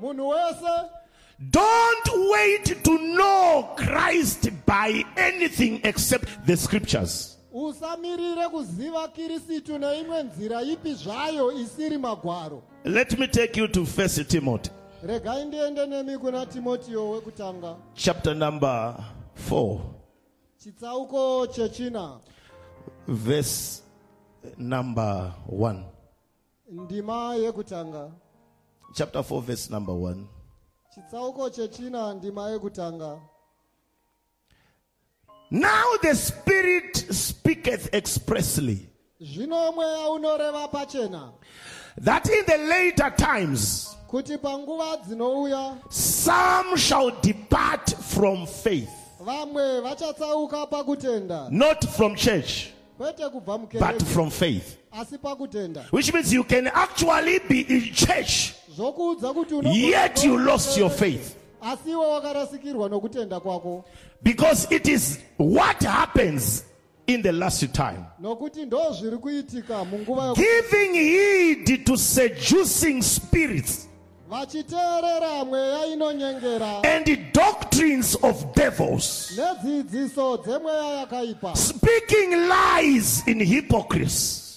munhu don't wait to know Christ by anything except the scriptures. usamirire kuziva kirisitu neimwe nzira ipi zvayo isiri magwaro. Let me take you to First Timothy, regai ndiende nemi kuna timotiyo wekutanga. Chapter number 4, chitsauko chechina verse number 1. ndima yekutanga Chapter 4, verse number 1. chitsauko chechina ndima yekutanga Now the Spirit speaketh expressly. Zvino mweya unoreva pachena. That in the later times kuti panguva dzinouya some shall depart from faith, vamwe vachatsauka pakutenda. Not from church, but from faith. Which means you can actually be in church, zvokuudza kuti unogona yet kuva you lost your faith. asi iwe wakarasikirwa nokutenda kwako. Because it is what happens in the last time. nokuti ndo zviri kuitika munguva Giving heed to seducing spirits vachiteerera mweya inonyengera. and doctrines of devils, nedzidziso dzemweya yakaipa. Speaking lies in hypocrisy, nhe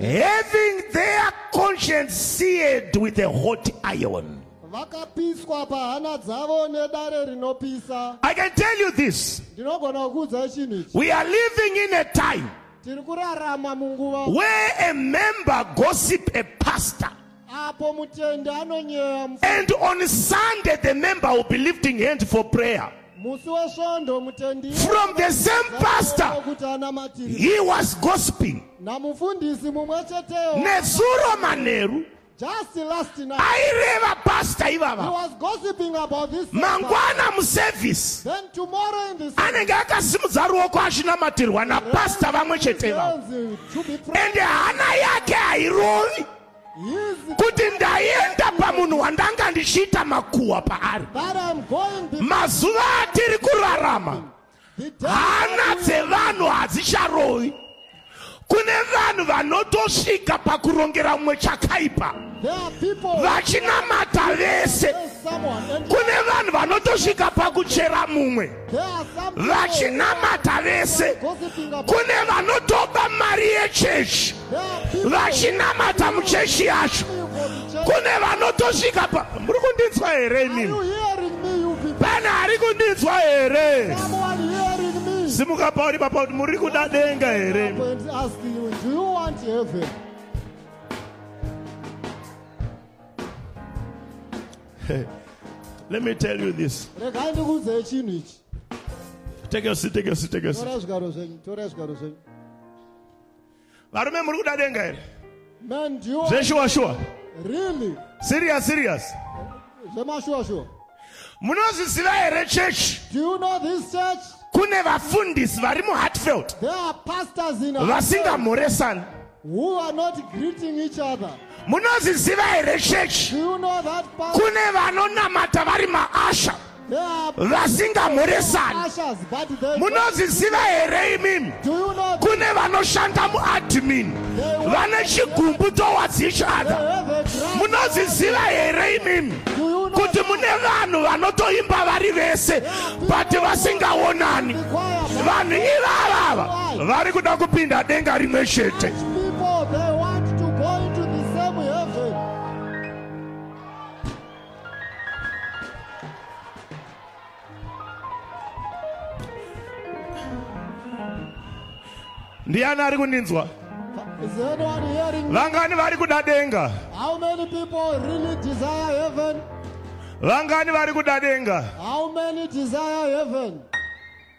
having their conscience seared with a hot iron. vakapiswa pahana dzavo nedare rinopisa I can tell you this ndinogona kukuudzai chinhu ichi we are living in a time tiri kurarama munguva where a member gossip a pastor. apo mutende anonyeya muf- And on Sunday, the member will be lifting hands for prayer. From the same pastor, he was gossiping. Nezuro Maneru, just last night aireva pastor he ivava. was gossiping about this pastor. Mangwana muservice. then tomorrow in the Anenge akasimudza ruoko achinamatirwa napasta vamwe chete And present hana yake hairovi kuti ndaenda pamunhu wandanga ndichiita makuhwa paari. Mazuva atiri kurarama. hana dzevanhu hadzicharovi kune vanhu vanotosvika pakurongera mumwe chakaipa vachinamata vese. Kune vanhu vanotosvika pakuchera mumwe. Vachinamata vese. Kune vanotoba mari yechechi. Vachinamata muchechi yacho. Kune vanotosvika pa muri kundinzwa here imimi people? Pane ari kundinzwa here? Simuka pauri papa kuti muri kuda denga here let me tell you this. Regai ndikuudzei chinhu ichi. Take your seat take your seat take your seat. tora zvigaro zvenyu tora zvigaro zvenyu. Varume muri kuda denga here? You want zveshuwa shuwa really? Serious serious. Zvemashuwa shuwa munozviziva here chechi do you know this church? Kune vafundisi vari muhartfield there are pastors in our vasingamhoresani who are not greeting each other munozviziva here chechi kune vanonamata vari maasha they munozviziva here imimi. Kune vanoshanda muadmin vane chigumbu towards each other. Have a grand munozviziva here imimi. Kuti mune vanhu vanotoimba vari vese but vasingaonani. Vanhu ivavava vari kuda kupinda denga rimwe chete ndiani ari kundinzwa is anyone hearing me? Vangani vari kuda denga how many desire heaven? Vangani vari kuda denga